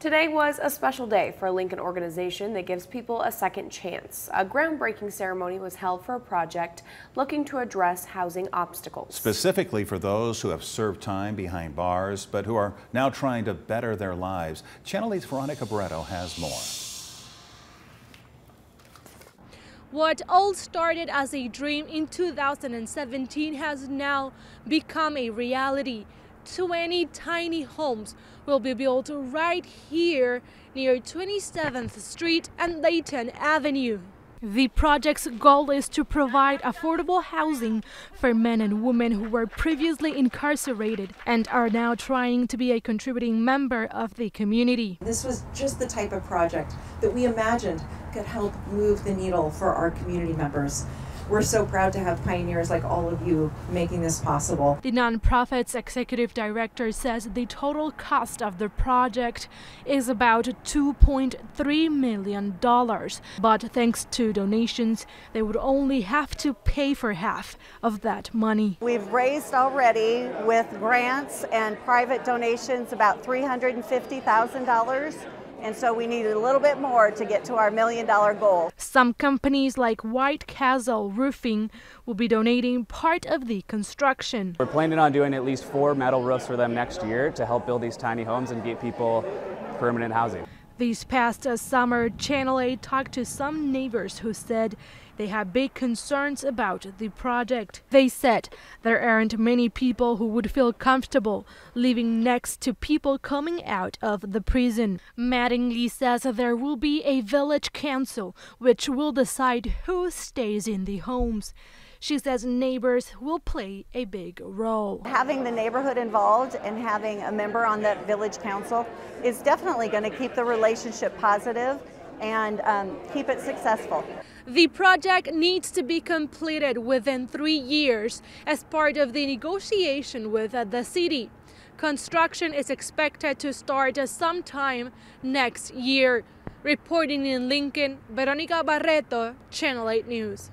Today was a special day for a Lincoln organization that gives people a second chance. A groundbreaking ceremony was held for a project looking to address housing obstacles. Specifically for those who have served time behind bars, but who are now trying to better their lives. Channel 8's Veronica Barreto has more. What all started as a dream in 2017 has now become a reality. 20 tiny homes will be built right here near 27th Street and Leighton Avenue. The project's goal is to provide affordable housing for men and women who were previously incarcerated and are now trying to be a contributing member of the community. This was just the type of project that we imagined could help move the needle for our community members. We're so proud to have pioneers like all of you making this possible. The nonprofit's executive director says the total cost of the project is about $2.3 million. But thanks to donations, they would only have to pay for half of that money. We've raised already with grants and private donations about $350,000 and so we need a little bit more to get to our million dollar goal. Some companies like White Castle Roofing will be donating part of the construction. We're planning on doing at least four metal roofs for them next year to help build these tiny homes and get people permanent housing. This past summer, Channel 8 talked to some neighbors who said they have big concerns about the project. They said there aren't many people who would feel comfortable living next to people coming out of the prison. Mattingly says there will be a village council which will decide who stays in the homes. She says neighbors will play a big role. Having the neighborhood involved and having a member on that village council is definitely going to keep the relationship positive and um, keep it successful. The project needs to be completed within three years as part of the negotiation with the city. Construction is expected to start sometime next year. Reporting in Lincoln, Veronica Barreto, Channel 8 News.